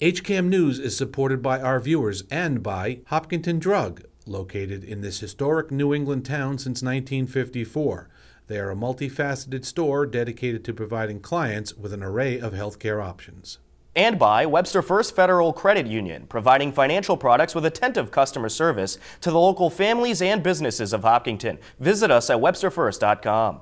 HCAM News is supported by our viewers and by Hopkinton Drug, located in this historic New England town since 1954. They are a multifaceted store dedicated to providing clients with an array of healthcare options. And by Webster First Federal Credit Union, providing financial products with attentive customer service to the local families and businesses of Hopkinton. Visit us at websterfirst.com.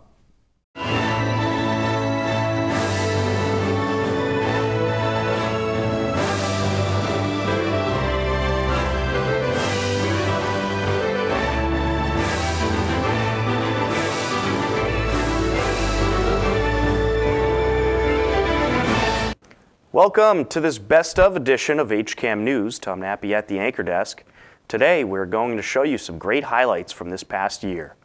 Welcome to this best of edition of HCAM News. Tom Nappy at the anchor desk. Today we're going to show you some great highlights from this past year.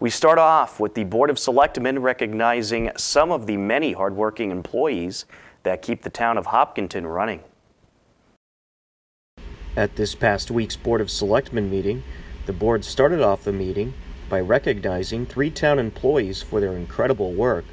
We start off with the Board of Selectmen recognizing some of the many hardworking employees that keep the town of Hopkinton running. At this past week's Board of Selectmen meeting, the board started off the meeting by recognizing three town employees for their incredible work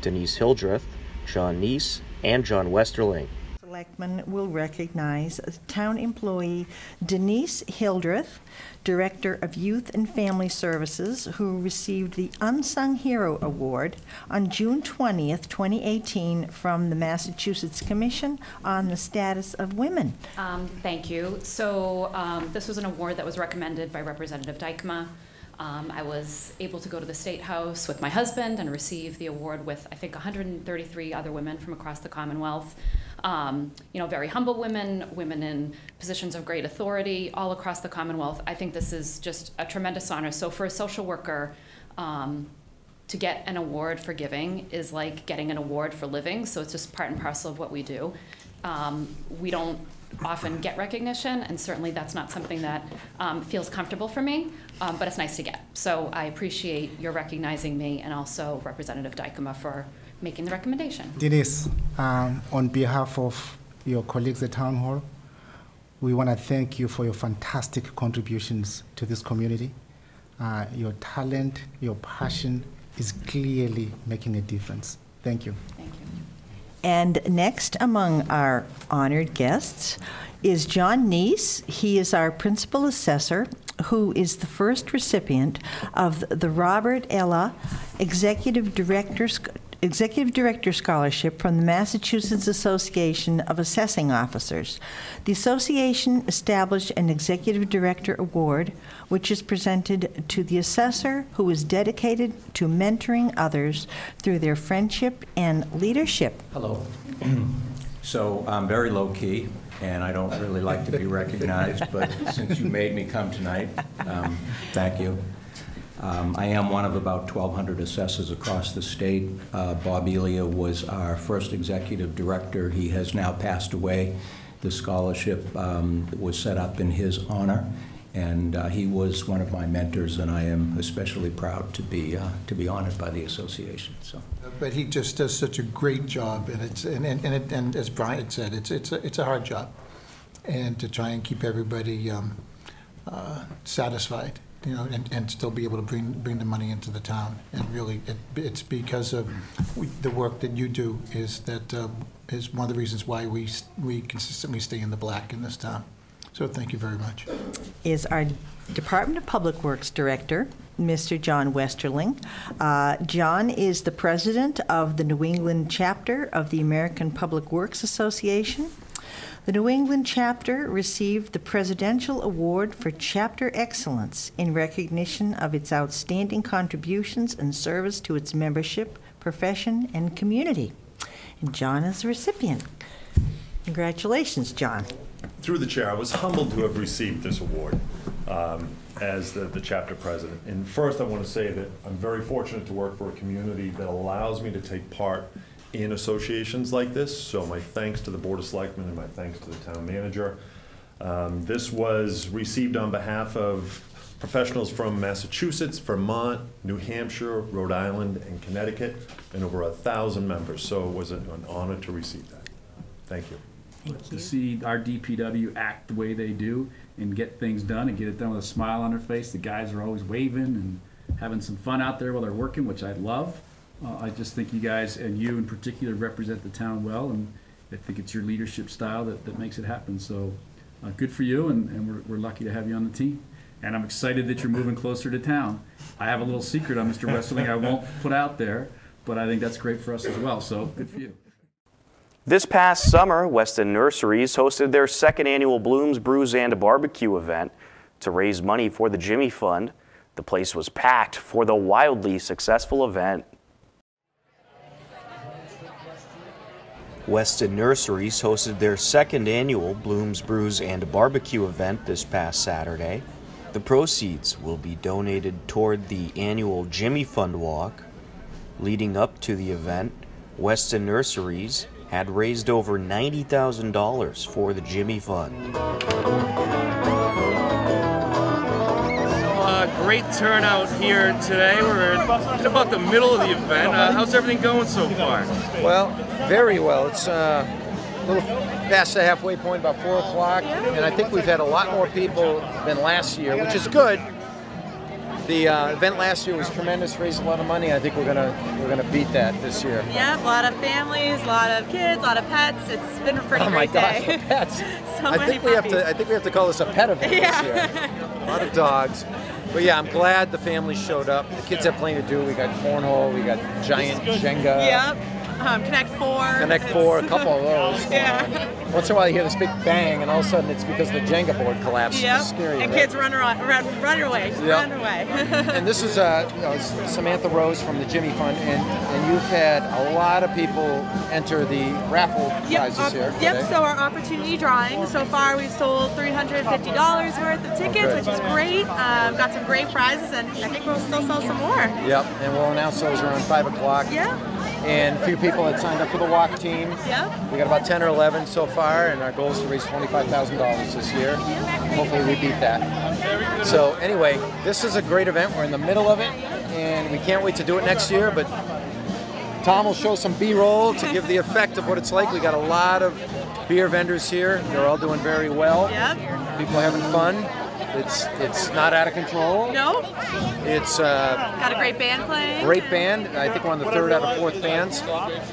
Denise Hildreth, John Neese, and John Westerling. Selectmen will recognize town employee Denise Hildreth, Director of Youth and Family Services, who received the Unsung Hero Award on June 20th, 2018, from the Massachusetts Commission on the Status of Women. Um, thank you. So um, this was an award that was recommended by Representative Dykema. Um, I was able to go to the State House with my husband and receive the award with, I think, 133 other women from across the Commonwealth. Um, you know, very humble women, women in positions of great authority all across the Commonwealth. I think this is just a tremendous honor. So for a social worker, um, to get an award for giving is like getting an award for living. So it's just part and parcel of what we do. Um, we don't often get recognition, and certainly that's not something that um, feels comfortable for me, um, but it's nice to get. So I appreciate your recognizing me and also Representative Dykema for making the recommendation. Denise, um, on behalf of your colleagues at Town Hall, we want to thank you for your fantastic contributions to this community. Uh, your talent, your passion is clearly making a difference. Thank you. Thank you. And next among our honored guests is John Neese. He is our principal assessor, who is the first recipient of the Robert Elia Executive Director's Executive Director Scholarship from the Massachusetts Association of Assessing Officers. The association established an Executive Director Award, which is presented to the assessor who is dedicated to mentoring others through their friendship and leadership. Hello. so I'm very low key, and I don't really like to be recognized, but since you made me come tonight, um, thank you. Um, I am one of about 1,200 assessors across the state. Uh, Bob Elia was our first executive director. He has now passed away. The scholarship um, was set up in his honor, and uh, he was one of my mentors, and I am especially proud to be uh, to be honored by the association. So. But he just does such a great job, and it's and and, and, it, and as Brian said, it's it's a, it's a hard job, and to try and keep everybody um, uh, satisfied you know, and, and still be able to bring, bring the money into the town. And really, it, it's because of we, the work that you do is that uh, is one of the reasons why we, we consistently stay in the black in this town. So thank you very much. Is our Department of Public Works Director, Mr. John Westerling. Uh, John is the president of the New England chapter of the American Public Works Association. The New England chapter received the Presidential Award for Chapter Excellence in recognition of its outstanding contributions and service to its membership, profession, and community. And John is the recipient. Congratulations, John. Through the chair, I was humbled to have received this award um, as the, the chapter president. And first, I want to say that I'm very fortunate to work for a community that allows me to take part in associations like this. So my thanks to the Board of Selectmen and my thanks to the town manager. Um, this was received on behalf of professionals from Massachusetts, Vermont, New Hampshire, Rhode Island, and Connecticut, and over a thousand members. So it was an, an honor to receive that. Thank you. Thank to see our DPW act the way they do and get things done and get it done with a smile on their face. The guys are always waving and having some fun out there while they're working, which I love. Uh, I just think you guys, and you in particular, represent the town well, and I think it's your leadership style that, that makes it happen. So uh, good for you, and, and we're, we're lucky to have you on the team. And I'm excited that you're moving closer to town. I have a little secret on Mr. Westerling I won't put out there, but I think that's great for us as well. So good for you. This past summer, Weston Nurseries hosted their second annual Blooms, Brews, and Barbecue event to raise money for the Jimmy Fund. The place was packed for the wildly successful event. Weston Nurseries hosted their second annual Blooms, Brews, and Barbecue event this past Saturday. The proceeds will be donated toward the annual Jimmy Fund Walk. Leading up to the event, Weston Nurseries had raised over $90,000 for the Jimmy Fund. Great turnout here today. We're in about the middle of the event. Uh, how's everything going so far? Well, very well. It's uh, a little past the halfway point, about 4 o'clock, and I think we've had a lot more people than last year, which is good. The uh, event last year was tremendous, raised a lot of money. I think we're gonna we're gonna beat that this year. Yeah, a lot of families, a lot of kids, a lot of pets. It's been a pretty oh my great gosh, day. the pets! so I many think we have to I think we have to call this a pet event Yeah. this year. A lot of dogs. But yeah, I'm glad the family showed up. The kids have plenty to do. We got cornhole, we got giant Jenga. Yep. Um, Connect Four. Connect Four, a couple of those. Yeah. Once in a while you hear this big bang, and all of a sudden it's because the Jenga board collapsed. Yep. It's scary. and kids run around, run, run away, Yep. run away. and this is uh, you know, Samantha Rose from the Jimmy Fund, and, and you've had a lot of people enter the raffle prizes op- here. Yep, today. so our opportunity drawing. So far, we've sold $350 worth of tickets, Okay. which is great. Um, got some great prizes, and I think we'll still sell some more. Yep, and we'll announce those around 5 o'clock. Yeah. And a few people had signed up for the walk team. Yep. We got about 10 or 11 so far, and our goal is to raise $25,000 this year. Hopefully, we beat that. So, anyway, this is a great event. We're in the middle of it, and we can't wait to do it next year. But Tom will show some B roll to give the effect of what it's like. We got a lot of beer vendors here. They're all doing very well. Yep. People are having fun. It's it's not out of control. No. It's uh, Got a great band playing. great band. I think we're on the third out of fourth bands,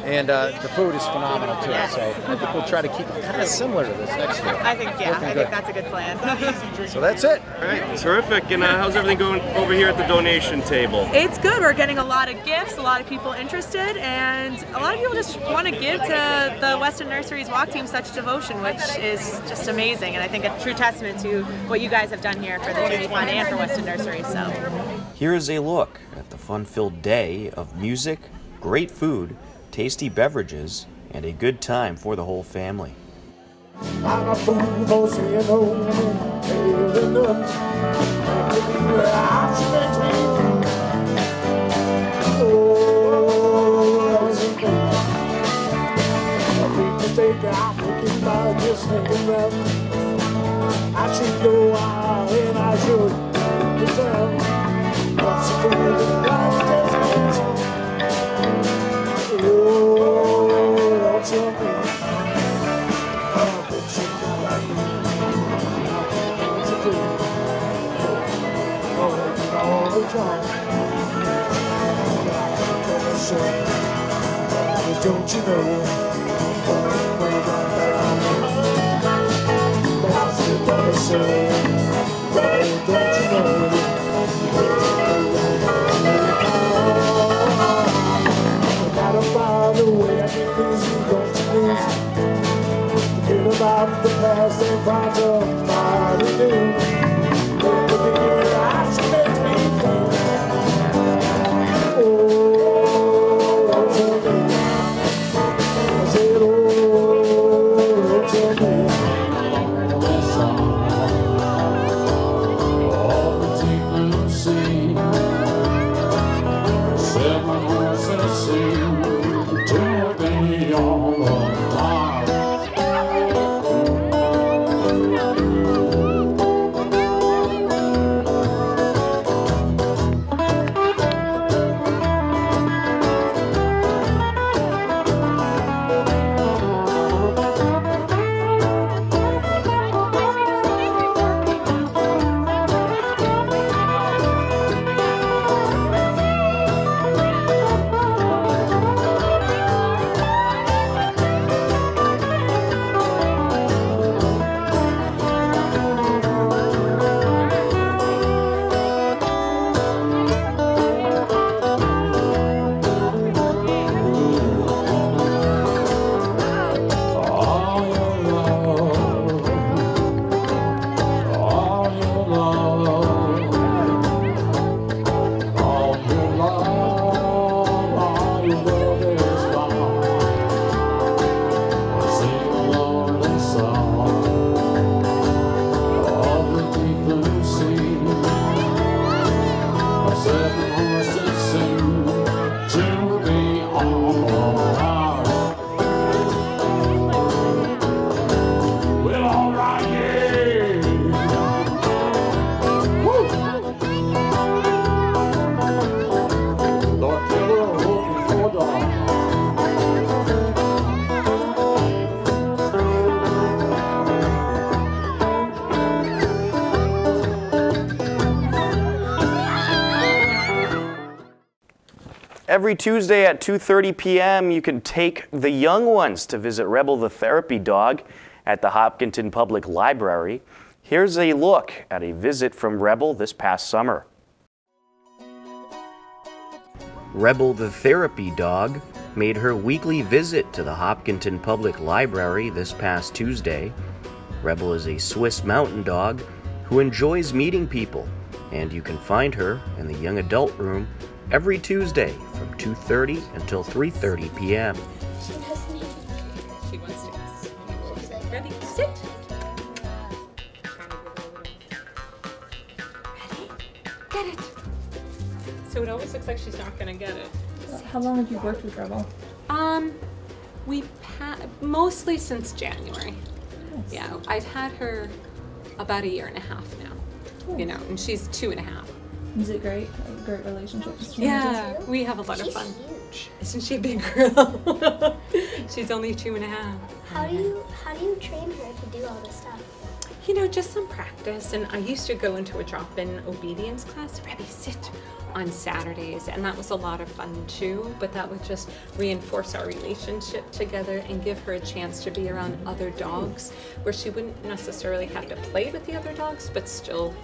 and uh, the food is phenomenal too. So I think we'll try to keep it kind of similar to this next year. I think yeah, Looking I good. think that's a good plan. So that's it. All right, terrific. And uh, how's everything going over here at the donation table? It's good. We're getting a lot of gifts, a lot of people interested, and a lot of people just want to give to the Weston Nurseries Walk Team such devotion, which is just amazing. And I think a true testament to what you guys have done here for the Jimmy Fund and for Weston Nurseries. So. Here is a look at the fun filled day of music, great food, tasty beverages, and a good time for the whole family. I'm a fool for saying no. Hey, enough. Ah, she makes me Oh, that's a thing. A big mistake I'm making by just hanging around. I should go out and I should down. What's the feeling like this? Oh, a thing. Oh, but you do? Oh, the time. So, don't you know? Every Tuesday at 2:30 p.m., you can take the young ones to visit Rebel the therapy dog at the Hopkinton Public Library. Here's a look at a visit from Rebel this past summer. Rebel the therapy dog made her weekly visit to the Hopkinton Public Library this past Tuesday. Rebel is a Swiss mountain dog who enjoys meeting people, and you can find her in the young adult room every Tuesday from 2:30 until 3:30 p.m. She wants to. Ready? Sit. Ready? Get it. So it always looks like she's not gonna get it. How long have you worked with Rebel? Um, we've mostly since January. Yeah, I've had her about a year and a half now. You know, and she's two and a half. Is it great? A great relationship between you Yeah, two? we have a lot of She's fun. Isn't she a big girl? she's only two and a half. How do you how do you train her to do all this stuff? You know, just some practice. And I used to go into a drop-in obedience class, Rebbe sit on Saturdays, and that was a lot of fun too. But that would just reinforce our relationship together and give her a chance to be around other dogs, where she wouldn't necessarily have to play with the other dogs, but still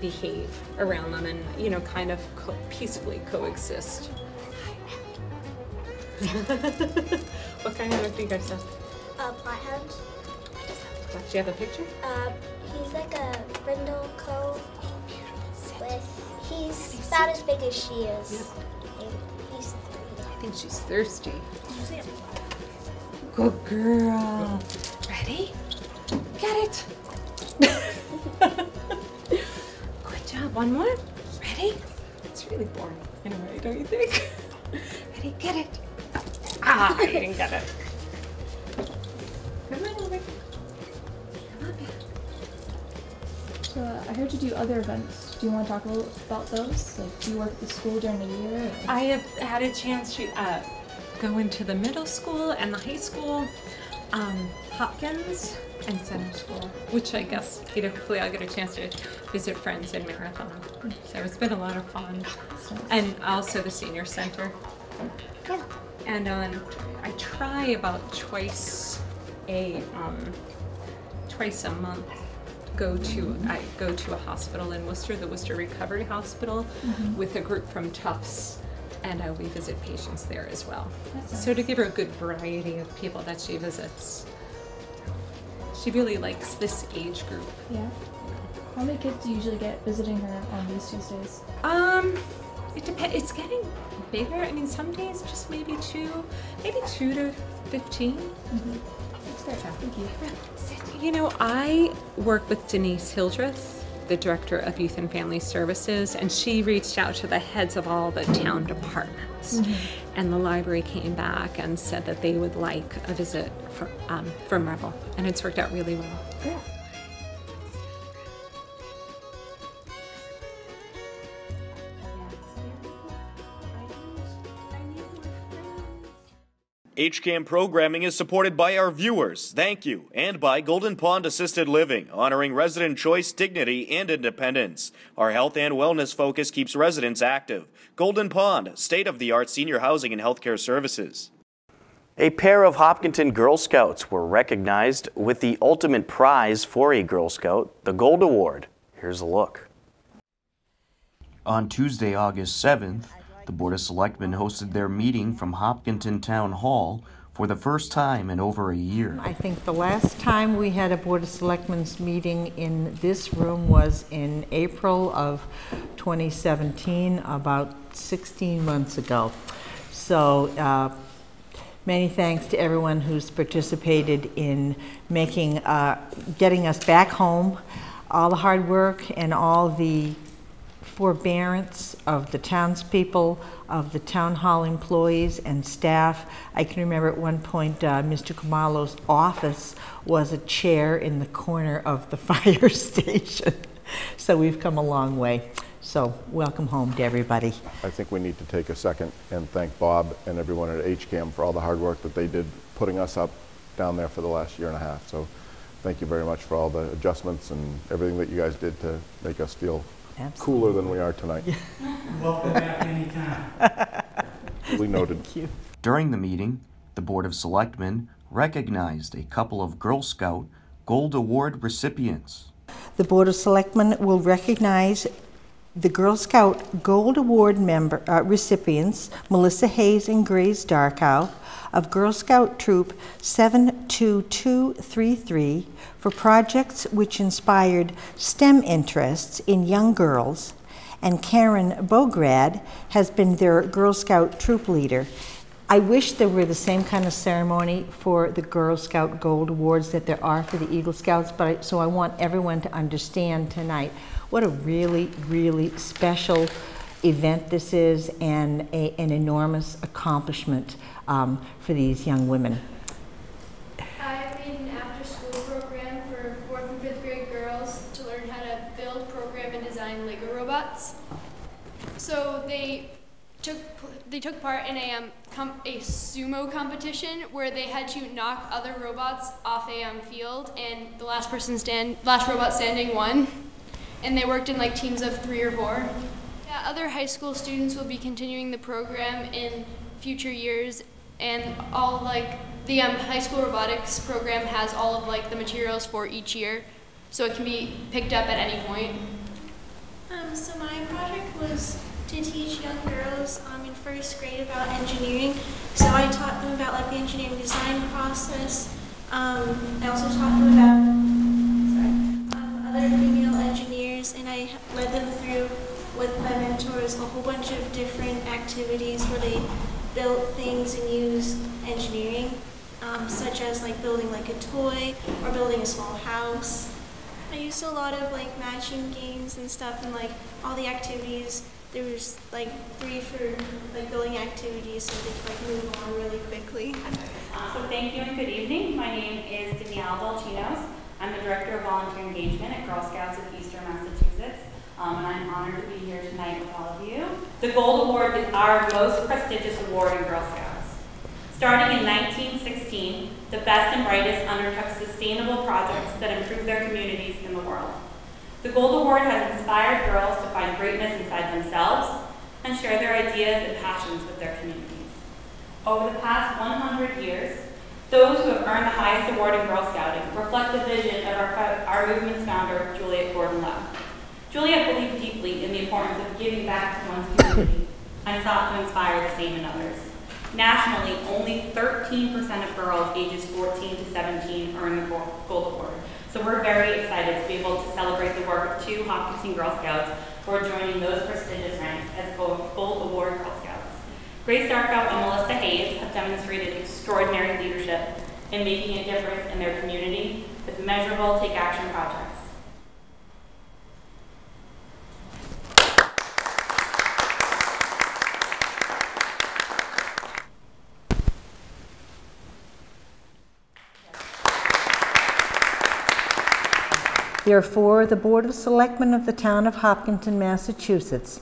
behave around them and you know, kind of co- peacefully coexist. what kind of dog do you guys have? Uh. Do you have a picture? Uh, he's like a brindle coat. With he's about as big as she is. He's I think she's thirsty. Good girl. Ready? Get it. Good. One more. Ready? It's really boring in a way, don't you think? Ready? Get it. Ah, I didn't get it. Come on over. So uh, I heard you do other events. Do you want to talk a little about those? Like, do you work at the school during the year? or- I have had a chance to uh, go into the middle school and the high school, um, Hopkins and Center School, which I guess, you know, hopefully I'll get a chance to visit friends in Marathon. So it's been a lot of fun. And also the senior center. Yeah. And um, I try about twice a um, twice a month go to I go to a hospital in Worcester, the Worcester Recovery Hospital, Mhm. with a group from Tufts, and uh, we visit patients there as well. That's So to give her a good variety of people that she visits. She really likes this age group. Yeah. How many kids do you usually get visiting her on these Tuesdays? Um, it depends. It's getting bigger. I mean, some days just maybe two, maybe two to 15 That's great. Thank you. You know, I work with Denise Hildreth, the director of Youth and Family Services, and she reached out to the heads of all the town departments. Mhm. And the library came back and said that they would like a visit from, um, from Rebel, and it's worked out really well. Yeah. HCAM programming is supported by our viewers, thank you, and by Golden Pond Assisted Living, honoring resident choice, dignity, and independence. Our health and wellness focus keeps residents active. Golden Pond, state of the art senior housing and healthcare services. A pair of Hopkinton Girl Scouts were recognized with the ultimate prize for a Girl Scout, the Gold Award. Here's a look. On Tuesday, August 7th, the Board of Selectmen hosted their meeting from Hopkinton Town Hall for the first time in over a year. I think the last time we had a Board of Selectmen's meeting in this room was in April of 2017, about 16 months ago. So uh, many thanks to everyone who's participated in making, uh, getting us back home, all the hard work and all the forbearance of the townspeople, of the town hall employees and staff. I can remember at one point, uh, Mr. Khumalo's office was a chair in the corner of the fire station. So we've come a long way. So welcome home to everybody. I think we need to take a second and thank Bob and everyone at HCAM for all the hard work that they did putting us up down there for the last year and a half. So thank you very much for all the adjustments and everything that you guys did to make us feel cooler than we are tonight. Welcome back anytime. Duly noted. Thank you. During the meeting, the Board of Selectmen recognized a couple of Girl Scout Gold Award recipients. The Board of Selectmen will recognize the Girl Scout Gold Award member uh, recipients, Melissa Hayes and Grace Darkow of Girl Scout Troop 72233 for projects which inspired STEM interests in young girls, and Karen Bograd has been their Girl Scout troop leader. I wish there were the same kind of ceremony for the Girl Scout Gold Awards that there are for the Eagle Scouts, but I, so I want everyone to understand tonight what a really, really special event this is and a, an enormous accomplishment um, for these young women. I made an after-school program for fourth and fifth grade girls to learn how to build, program, and design Lego robots. So they took they took part in a um, a sumo competition where they had to knock other robots off a um, field, and the last person stand last robot standing won. And they worked in like teams of three or four. Yeah, other high school students will be continuing the program in future years, and all like the um, high school robotics program has all of like the materials for each year, so it can be picked up at any point. Um, so my project was to teach young girls um, in first grade about engineering. So I taught them about like the engineering design process. Um, I also taught them about sorry, um, other female engineers, and I led them through with my mentors a whole bunch of different activities where they built things and used engineering, um, such as like building like a toy or building a small house. I used a lot of like matching games and stuff, and like all the activities. There was like three for like building activities, so they could like move on really quickly. So thank you and good evening. My name is Danielle Dolcinos. I'm the Director of Volunteer Engagement at Girl Scouts of Eastern Massachusetts. Um, and I'm honored to be here tonight with all of you. The Gold Award is our most prestigious award in Girl Scouts. Starting in 1916, the best and brightest undertook sustainable projects that improve their communities in the world. The Gold Award has inspired girls to find greatness inside themselves and share their ideas and passions with their communities. Over the past 100 years, those who have earned the highest award in Girl Scouting reflect the vision of our, our movement's founder, Juliet Gordon-Low. Juliette believed deeply in the importance of giving back to one's community and sought to inspire the same in others. Nationally, only 13% of girls ages 14 to 17 earn the Gold Award. So we're very excited to be able to celebrate the work of two Hopkinton Girl Scouts who are joining those prestigious ranks as Gold Award Girl Scouts. Grace Darkow and Melissa Hayes have demonstrated extraordinary leadership in making a difference in their community with measurable take action projects. Therefore, the Board of Selectmen of the Town of Hopkinton, Massachusetts,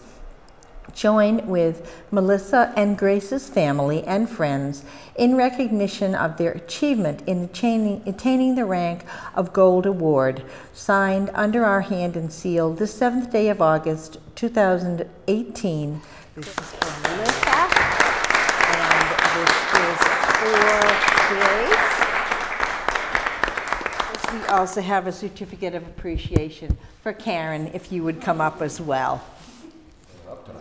join with Melissa and Grace's family and friends in recognition of their achievement in attaining, attaining the rank of Gold Award, signed under our hand and sealed this seventh day of August, 2018. This is Melissa, and this is for Grace. We also have a certificate of appreciation for Karen, if you would come up as well.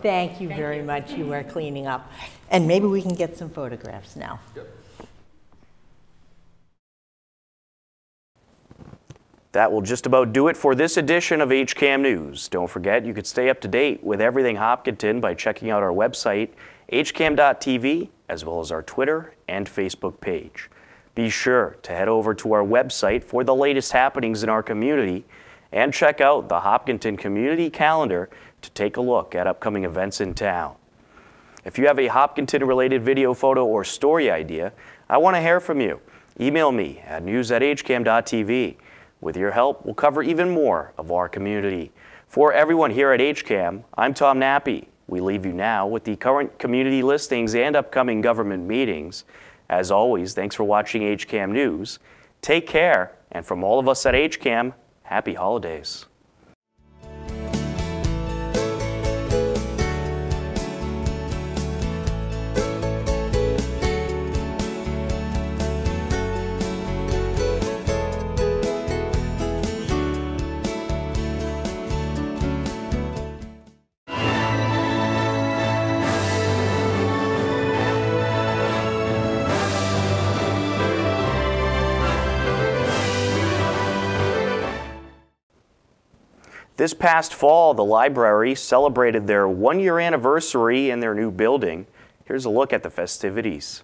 Thank you very much. You are cleaning up. And maybe we can get some photographs now. That will just about do it for this edition of HCAM News. Don't forget, you can stay up to date with everything Hopkinton by checking out our website, hcam.tv, as well as our Twitter and Facebook page. Be sure to head over to our website for the latest happenings in our community and check out the Hopkinton Community Calendar to take a look at upcoming events in town. If you have a Hopkinton related video, photo, or story idea, I want to hear from you. Email me at news at hcam.tv. With your help, we'll cover even more of our community. For everyone here at HCAM, I'm Tom Nappy. We leave you now with the current community listings and upcoming government meetings. As always, thanks for watching HCAM News. Take care, and from all of us at HCAM, happy holidays. This past fall, the library celebrated their one year anniversary in their new building. Here's a look at the festivities.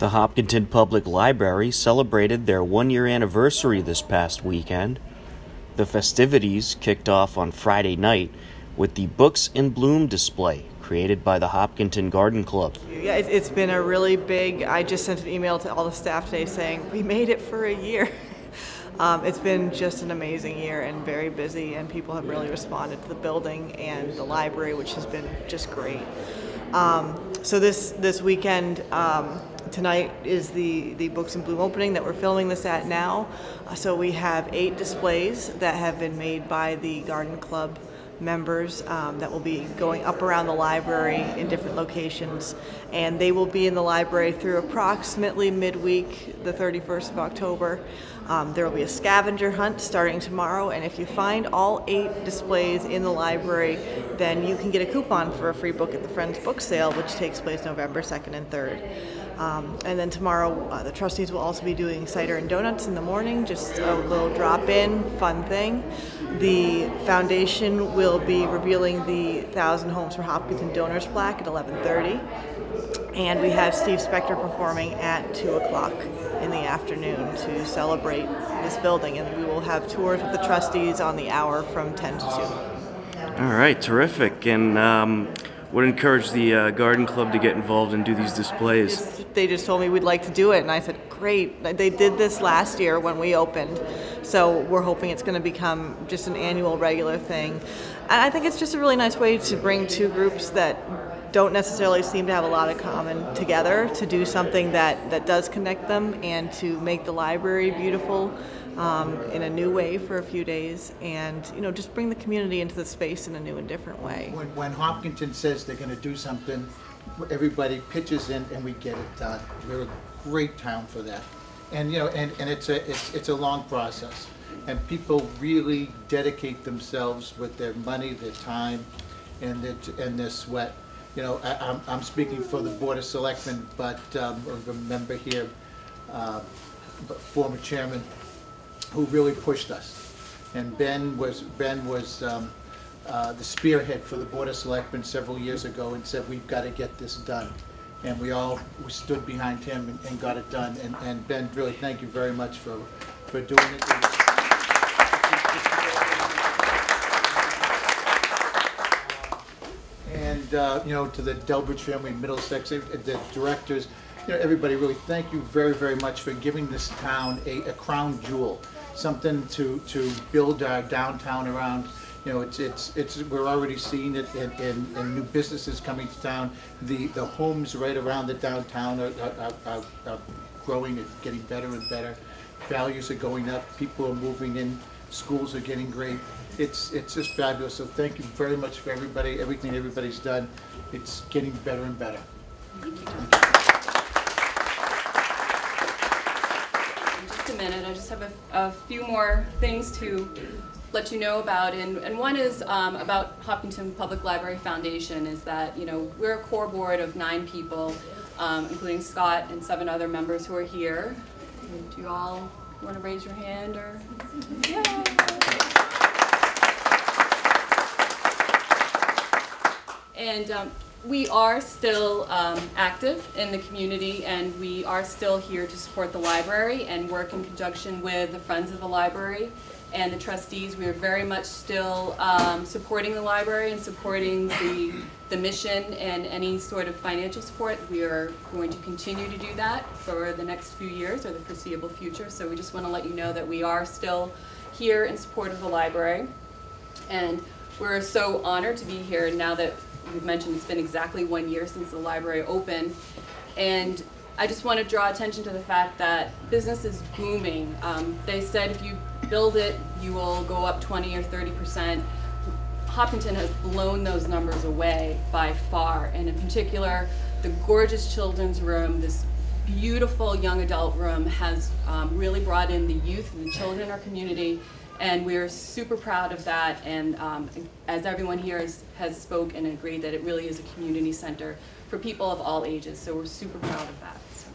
The Hopkinton Public Library celebrated their one year anniversary this past weekend. The festivities kicked off on Friday night with the Books in Bloom display created by the Hopkinton Garden Club. Yeah, it- it's been a really big. I just sent an email to all the staff today saying we made it for a year. Um, it's been just an amazing year and very busy, and people have really responded to the building and the library, which has been just great. Um, so this this weekend, um, tonight is the the Books in Bloom opening that we're filming this at now. Uh, so we have eight displays that have been made by the Garden Club members um, that will be going up around the library in different locations. And they will be in the library through approximately midweek, the 31st of October. Um, there will be a scavenger hunt starting tomorrow, and if you find all eight displays in the library, then you can get a coupon for a free book at the Friends Book Sale, which takes place November 2nd and 3rd. Um, and then tomorrow, uh, the trustees will also be doing cider and donuts in the morning, just a little drop in, fun thing. The foundation will be revealing the Thousand Homes for Hopkins and Donors plaque at 11:30, and we have Steve Spector performing at 2 o'clock the afternoon to celebrate this building, and we will have tours with the trustees on the hour from 10 to 2. All right, terrific. And um, would encourage the uh, garden club to get involved and do these displays. they just told me we'd like to do it and i said great they did this last year when we opened so we're hoping it's going to become just an annual regular thing and i think it's just a really nice way to bring two groups that don't necessarily seem to have a lot of common together to do something that, that does connect them and to make the library beautiful um, in a new way for a few days and you know just bring the community into the space in a new and different way When, when Hopkinton says they're gonna do something, everybody pitches in and we get it done. We're a great town for that. And, you know, and, and it's a, it's, it's a long process. And people really dedicate themselves with their money, their time, and their, and their sweat. You know, I, I'm, I'm speaking for the Board of Selectmen, but, um, a member here, uh, but former chairman, who really pushed us. And Ben was, Ben was um, uh, the spearhead for the Board of Selectmen several years ago and said, we've got to get this done. And we all we stood behind him and, and got it done. And, and Ben, really, thank you very much for, for doing it. Uh, you know, to the Delbridge family, Middlesex, uh, the directors, you know, everybody, really, thank you very, very much for giving this town a, a crown jewel, something to, to build our downtown around. You know, it's, it's, it's, we're already seeing it in, in, in new businesses coming to town. The, the homes right around the downtown are, are, are, are growing, and getting better and better. Values are going up, people are moving in, schools are getting great. It's, it's just fabulous, so thank you very much for everybody, everything everybody's done. It's getting better and better. just a minute. I just have a, a few more things to let you know about. And, and one is um, about Hopkinton Public Library Foundation is that, you know, we're a core board of nine people, um, including Scott and seven other members who are here. Do you all want to raise your hand or? And um, we are still um, active in the community and we are still here to support the library and work in conjunction with the Friends of the Library and the trustees. We are very much still um, supporting the library and supporting the, the mission and any sort of financial support. We are going to continue to do that for the next few years or the foreseeable future. So we just want to let you know that we are still here in support of the library. And we're so honored to be here now that we've mentioned it's been exactly one year since the library opened. And I just want to draw attention to the fact that business is booming. Um, they said if you build it, you will go up 20 or 30 percent. Hopkinton has blown those numbers away by far, and in particular, the gorgeous children's room, this beautiful young adult room, has um, really brought in the youth and the children in our community, and we're super proud of that. And um, as everyone here has, has spoke and agreed that it really is a community center for people of all ages, so we're super proud of that. So.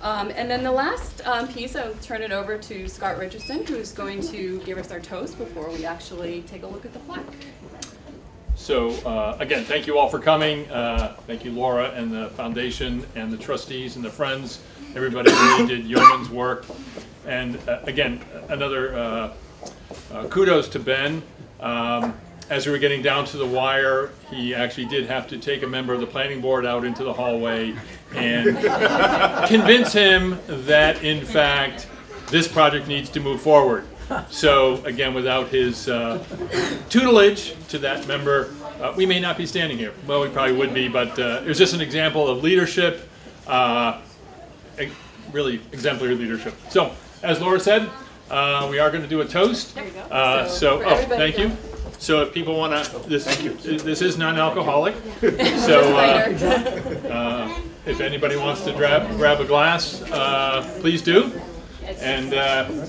Um, and then the last um, piece, I'll turn it over to Scott Richardson, who's going to give us our toast before we actually take a look at the plaque. So uh, again, thank you all for coming. Uh, Thank you, Laura, and the foundation, and the trustees, and the friends. Everybody really did yeoman's work. And uh, again, another uh, uh, kudos to Ben. Um, As we were getting down to the wire, he actually did have to take a member of the planning board out into the hallway and convince him that, in fact, this project needs to move forward. So again, without his uh, tutelage to that member, uh, we may not be standing here. Well, we probably would be, but uh, it was just an example of leadership, uh, really exemplary leadership. So, as Laura said, uh, we are going to do a toast. There you go. Uh, So, So, oh, thank you. So if people want to, this, this is non-alcoholic. So uh, uh, if anybody wants to grab, grab a glass, uh, please do. And uh,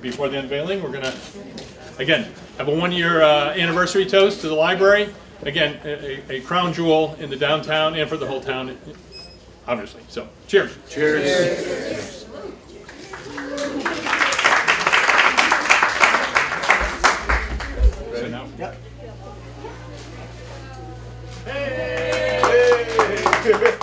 before the unveiling, we're going to, again, have a one-year uh, anniversary toast to the library. Again, a, a- a crown jewel in the downtown and for the whole town, obviously. So cheers. Cheers. Yep. Hey! hey.